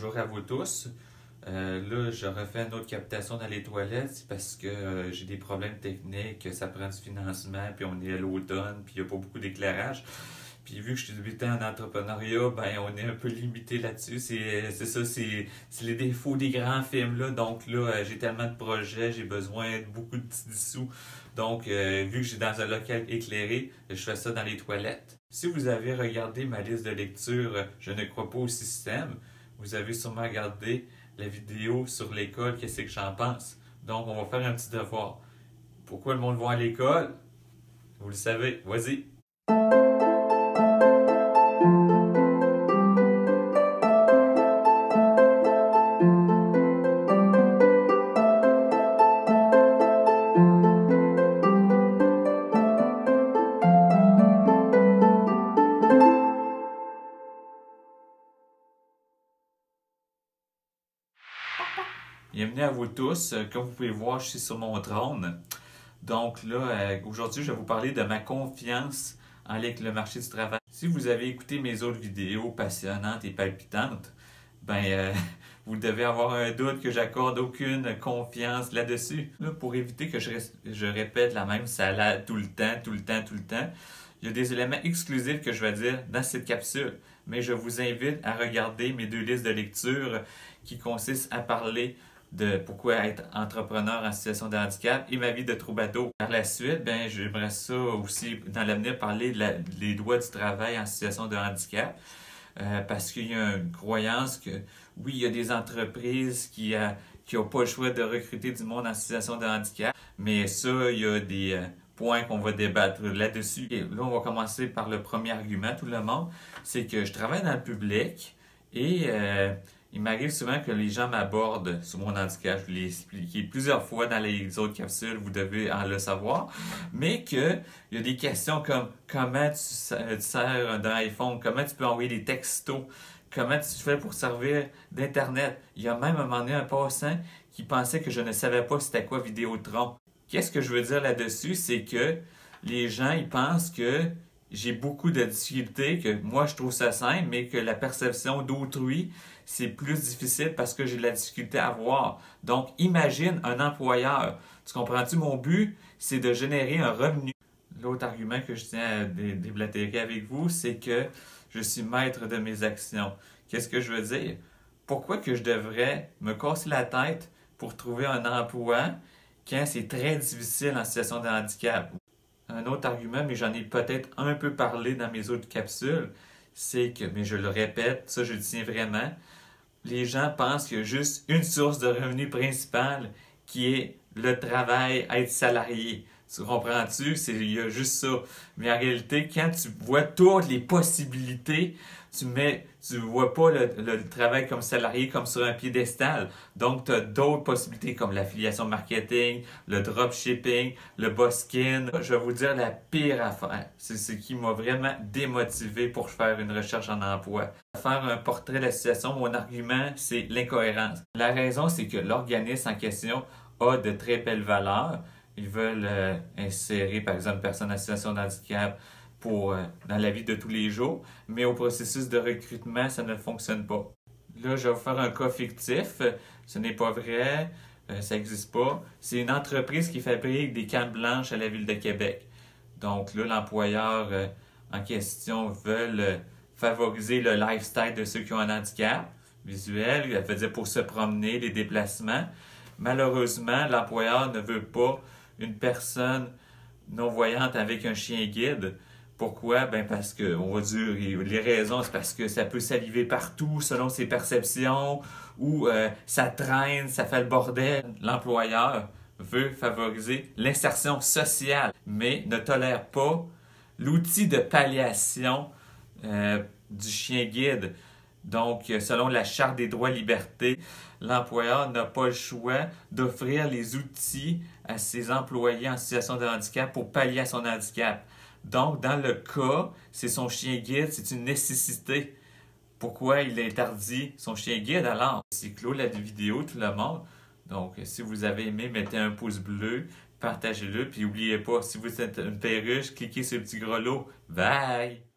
Bonjour à vous tous. Euh, là, je refais une autre captation dans les toilettes parce que euh, j'ai des problèmes techniques, ça prend du financement, puis on est à l'automne, puis il n'y a pas beaucoup d'éclairage. Puis vu que je suis débutant en entrepreneuriat, ben on est un peu limité là-dessus. C'est ça, c'est les défauts des grands films là. Donc là, euh, j'ai tellement de projets, j'ai besoin de beaucoup de petits dessous. Donc, vu que j'ai dans un local éclairé, je fais ça dans les toilettes. Si vous avez regardé ma liste de lecture Je ne crois pas au système, vous avez sûrement regardé la vidéo sur l'école, qu'est-ce que j'en pense. Donc, on va faire un petit devoir. Pourquoi le monde va à l'école? Vous le savez. Vas-y. Bienvenue à vous tous. Euh, comme vous pouvez voir, je suis sur mon trône. Donc là, euh, aujourd'hui, je vais vous parler de ma confiance en le marché du travail. Si vous avez écouté mes autres vidéos passionnantes et palpitantes, ben euh, vous devez avoir un doute que j'accorde aucune confiance là-dessus. Là, pour éviter que je, je répète la même salade tout le temps, tout le temps, tout le temps, il y a des éléments exclusifs que je vais dire dans cette capsule, mais je vous invite à regarder mes deux listes de lecture qui consistent à parler de pourquoi être entrepreneur en situation de handicap et ma vie de troubadour. Par la suite, ben, j'aimerais ça aussi, dans l'avenir, parler des droits du travail en situation de handicap. Euh, parce qu'il y a une croyance que, oui, il y a des entreprises qui n'ont pas le choix de recruter du monde en situation de handicap, mais ça, il y a des euh, points qu'on va débattre là-dessus. Et là, on va commencer par le premier argument, tout le monde, c'est que je travaille dans le public et euh, il m'arrive souvent que les gens m'abordent sur mon handicap. Je l'ai expliqué plusieurs fois dans les autres capsules, vous devez en le savoir. Mais qu'il y a des questions comme comment tu, sers d'un iPhone, comment tu peux envoyer des textos, comment tu fais pour servir d'Internet? Il y a même un moment donné un passant qui pensait que je ne savais pas c'était quoi Vidéotron. Qu'est-ce que je veux dire là-dessus? C'est que les gens, ils pensent que j'ai beaucoup de difficultés, que moi je trouve ça simple, mais que la perception d'autrui, c'est plus difficile parce que j'ai de la difficulté à voir. Donc, imagine un employeur. Tu comprends-tu? Mon but, c'est de générer un revenu. L'autre argument que je tiens à déblatérer avec vous, c'est que je suis maître de mes actions. Qu'est-ce que je veux dire? Pourquoi que je devrais me casser la tête pour trouver un emploi quand c'est très difficile en situation de handicap? Un autre argument, mais j'en ai peut-être un peu parlé dans mes autres capsules, c'est que, mais je le répète, ça je le tiens vraiment, les gens pensent qu'il y a juste une source de revenu principale qui est le travail, être salarié. Tu comprends-tu? Il y a juste ça. Mais en réalité, quand tu vois toutes les possibilités, tu mets, tu vois pas le, travail comme salarié comme sur un piédestal. Donc, tu as d'autres possibilités comme l'affiliation marketing, le dropshipping, le boskin. Je vais vous dire la pire affaire. C'est ce qui m'a vraiment démotivé pour faire une recherche en emploi. Faire un portrait de la situation, mon argument, c'est l'incohérence. La raison, c'est que l'organisme en question a de très belles valeurs ils veulent euh, insérer, par exemple, personnes en situation de handicap pour, euh, dans la vie de tous les jours, mais au processus de recrutement, ça ne fonctionne pas. Là, je vais vous faire un cas fictif. Ce n'est pas vrai, euh, ça n'existe pas. C'est une entreprise qui fabrique des cannes blanches à la ville de Québec. Donc là, l'employeur en question veut favoriser le lifestyle de ceux qui ont un handicap visuel, il veut dire pour se promener, les déplacements. Malheureusement, l'employeur ne veut pas une personne non-voyante avec un chien guide. Pourquoi? Ben parce que, on va dire, les raisons, c'est parce que ça peut saliver partout selon ses perceptions, ou euh, ça traîne, ça fait le bordel. L'employeur veut favoriser l'insertion sociale, mais ne tolère pas l'outil de palliation euh, du chien guide. Donc, selon la Charte des droits et libertés, l'employeur n'a pas le choix d'offrir les outils à ses employés en situation de handicap pour pallier à son handicap. Donc, dans le cas, c'est son chien guide, c'est une nécessité. Pourquoi il interdit son chien guide? Alors? C'est clos la vidéo, tout le monde. Donc, si vous avez aimé, mettez un pouce bleu, partagez-le, puis n'oubliez pas, si vous êtes une perruche, cliquez sur le petit grelot. Bye!